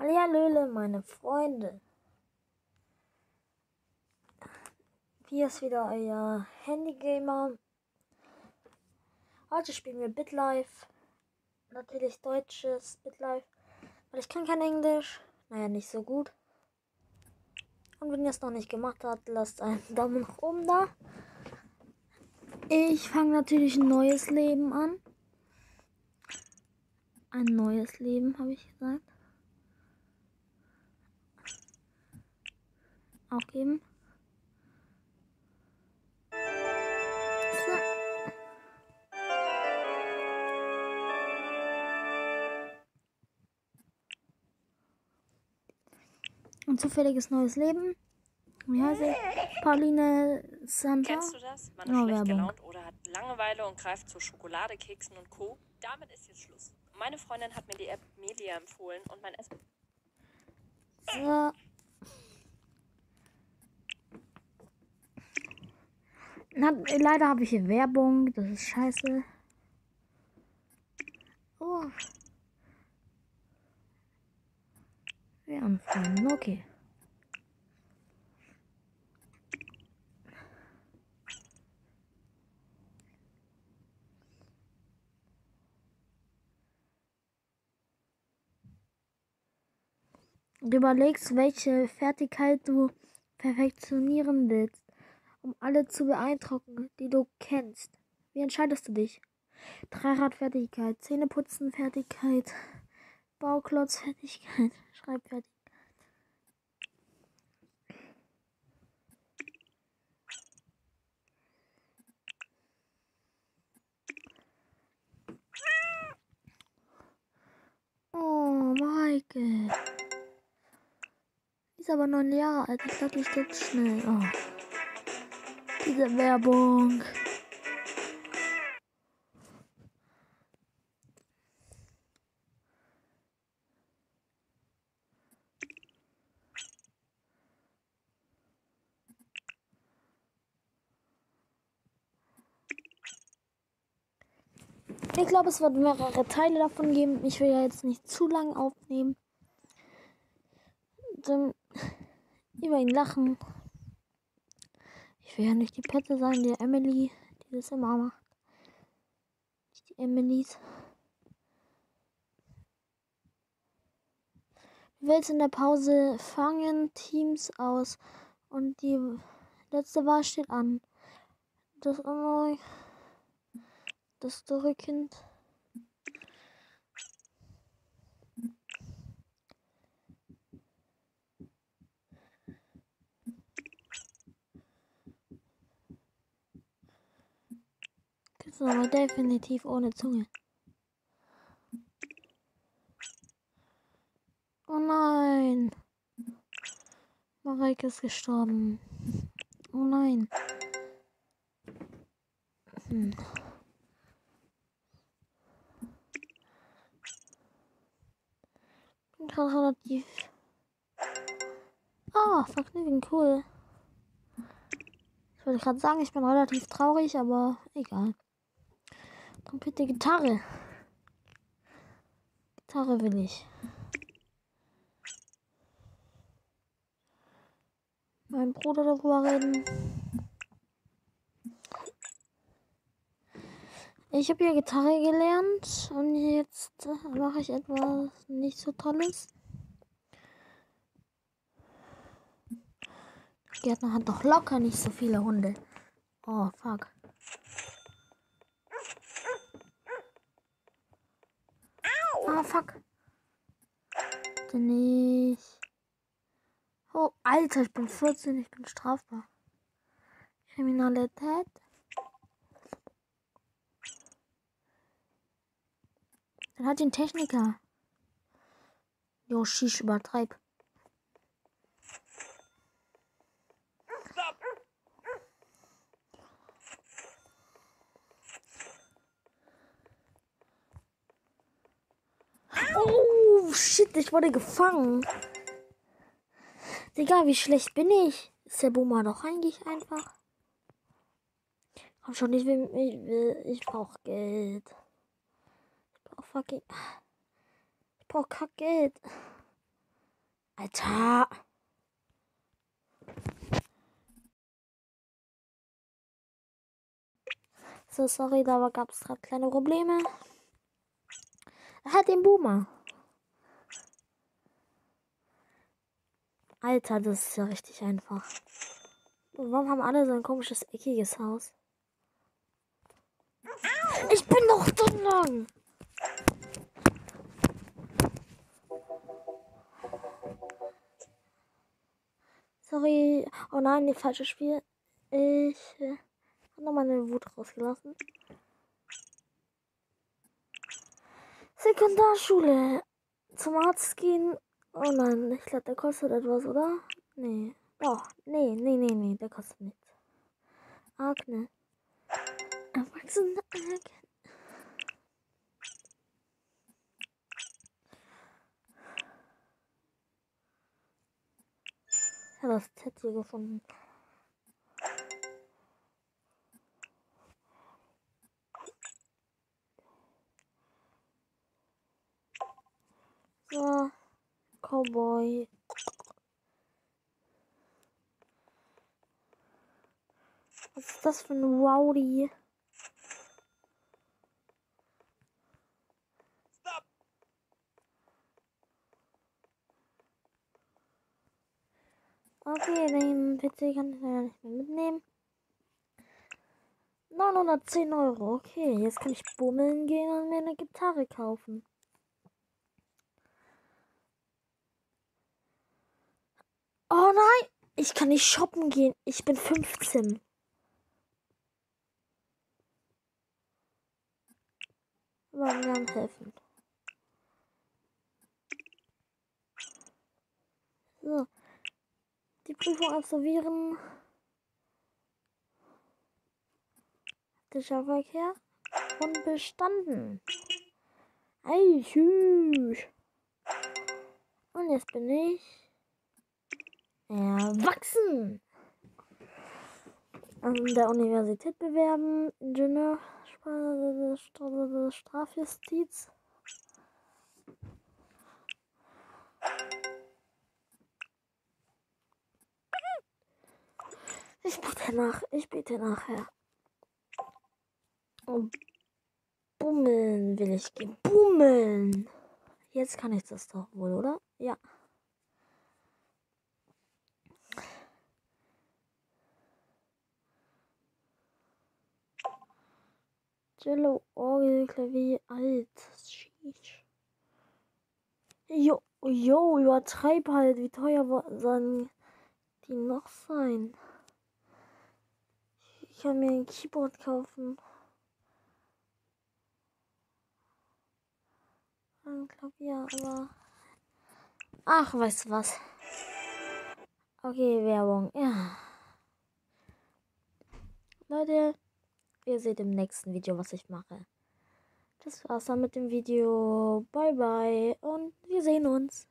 Hallihallöle, meine Freunde. Hier ist wieder euer Handygamer. Heute spielen wir BitLife. Natürlich deutsches BitLife. Weil ich kann kein Englisch. Naja, nicht so gut. Und wenn ihr es noch nicht gemacht habt, lasst einen Daumen nach oben da. Ich fange natürlich ein neues Leben an. Ein neues Leben, habe ich gesagt. Aufgeben. So. Ein zufälliges neues Leben. Wie heißt sie? Pauline Santa. Kennst du das? Man ist Oh, schlecht Werbung. gelaunt oder hat Langeweile und greift zu Schokolade, Keksen und Co. Damit ist jetzt Schluss. Meine Freundin hat mir die App Media empfohlen und mein Essen. So. Na, leider habe ich hier Werbung. Das ist scheiße. Oh. Wir anfangen. Okay. Du überlegst, welche Fertigkeit du perfektionieren willst, um alle zu beeindrucken, die du kennst. Wie entscheidest du dich? Dreiradfertigkeit, Zähneputzenfertigkeit, Bauklotzfertigkeit, Schreibfertigkeit. Oh, Michael. Ist aber neun Jahre alt. Ich dachte, ich jetzt schnell. Oh. Diese Werbung. Ich glaube, es wird mehrere Teile davon geben. Ich will ja jetzt nicht zu lang aufnehmen. Dann über ihn lachen. Ich will ja nicht die Pette sein, die Emily, die das immer macht. Nicht die Emilys. Du willst in der Pause fangen Teams aus und die letzte Wahl steht an. Das Illinois, das Story-Kind. Das ist aber definitiv ohne Zunge. Oh nein. Mareike ist gestorben. Oh nein. Hm. Bin gerade relativ. Ah, Vergnügen, cool. Ich wollte gerade sagen, ich bin relativ traurig, aber egal. Trompete, Gitarre. Gitarre will ich. Mein Bruder darüber reden. Ich habe ja Gitarre gelernt und jetzt mache ich etwas nicht so Tolles. Gärtner hat doch locker nicht so viele Hunde. Oh, fuck. Ah, fuck. Bitte nicht. Oh, Alter, ich bin 14, ich bin strafbar. Kriminalität. Dann hat den Techniker. Jo, shish, übertreib. Oh, shit, ich wurde gefangen. Digga, wie schlecht bin ich? Ist der Boomer doch eigentlich einfach? Komm schon, ich will, ich will, ich brauch Geld. Ich brauch fucking, ich brauch kack Geld. Alter. So, sorry, da gab es gerade kleine Probleme. Er hat den Boomer. Alter, das ist ja richtig einfach. Warum haben alle so ein komisches, eckiges Haus? Ich bin noch lang. Sorry. Oh nein, die falsche Spiel. Ich äh, habe noch meine Wut rausgelassen. Sekundarschule. Zum Arzt gehen. Oh nein, ich glaube, der kostet etwas, oder? Nee. Doch. Nee, nee, nee, nee, der kostet nichts. Agne. Erwachsene Agne. Ich habe das Z hier gefunden. Cowboy. Was ist das für ein Rowdy? Okay, den PC kann ich leider nicht mehr mitnehmen. 910 Euro. Okay, jetzt kann ich bummeln gehen und mir eine Gitarre kaufen. Oh nein! Ich kann nicht shoppen gehen. Ich bin 15. Wollen wir mir helfen? So die Prüfung absolvieren. Haptischer Verkehr und bestanden. Hey, tschüss. Und jetzt bin ich erwachsen. An der Universität bewerben, Ingenieur, Strafjustiz. Ich biete nach. Ich biete nachher. Oh, bummeln will ich gehen. Bummeln. Jetzt kann ich das doch wohl, oder? Ja. Cello, Orgel, Klavier, alt. Jo, jo, übertreib halt. Wie teuer sollen die noch sein? Ich kann mir ein Keyboard kaufen. Ein Klavier, aber. Ach, weißt du was? Okay, Werbung. Ja. Leute, ihr seht im nächsten Video, was ich mache. Das war's dann mit dem Video. Bye bye und wir sehen uns.